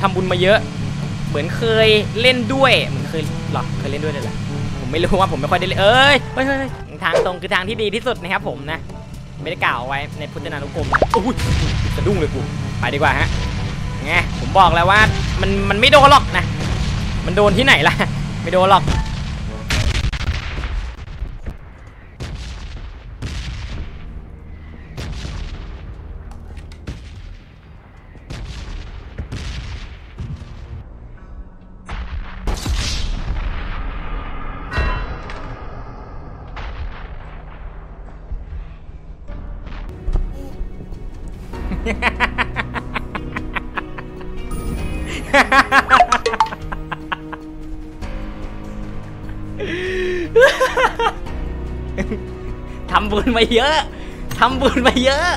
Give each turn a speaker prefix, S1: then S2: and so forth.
S1: ทำบุญมาเยอะ เหมือนเคยเล่นด้วยเหมือนเคยหรอเคยเล่นด้วยเลยแหละผมไม่รู้ว่าผมไม่ค่อยได้เล่นเอ้ยเฮ้ยเฮ้ยทางตรงคือทางที่ดีที่สุดนะครับผมนะไม่ได้กล่าวไว้ในพุทธนานุกรมโอ้ยสะดุ้งเลยกูไปดีกว่าฮะไงผมบอกแล้วว่ามันมันไม่โดนหรอกนะ มันโดนที่ไหนล่ะ ไม่โดนหรอก ทำบุญมาเยอะ ทำบุญมาเยอะ